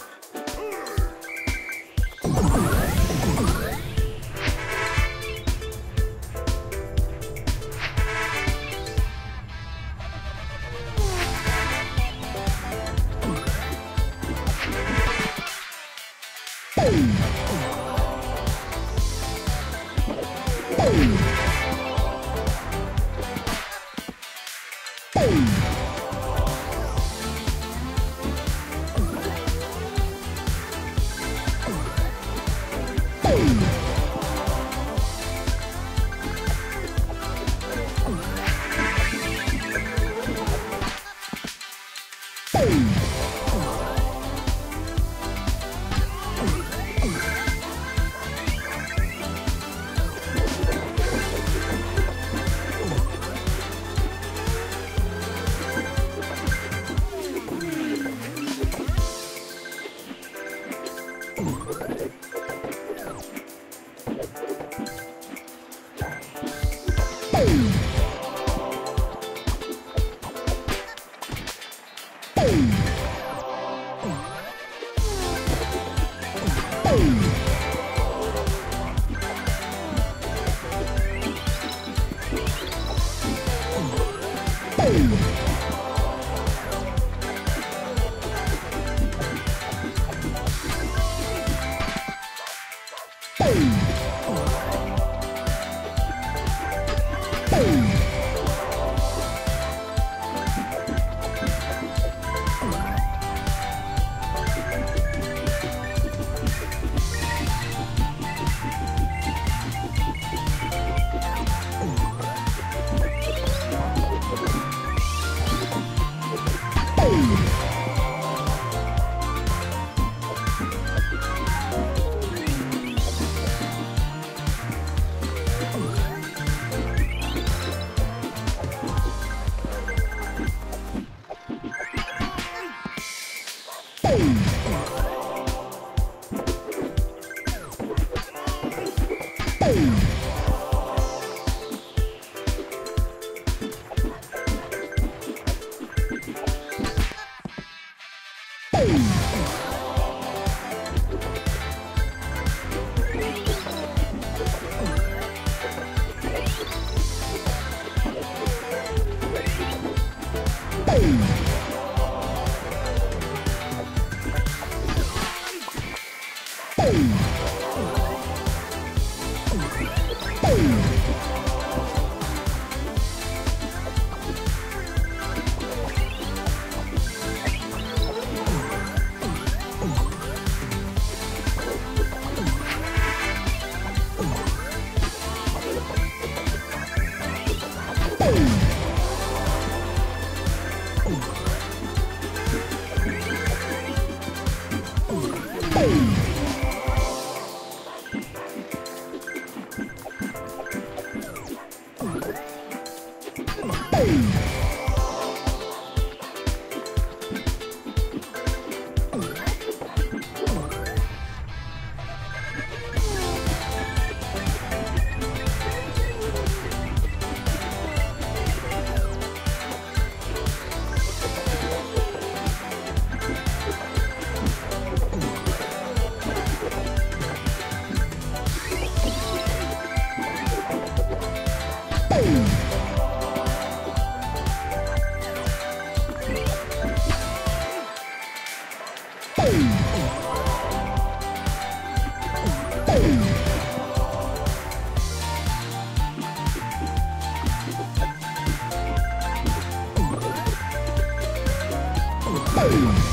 Yeah. Boom! Boom! Boom!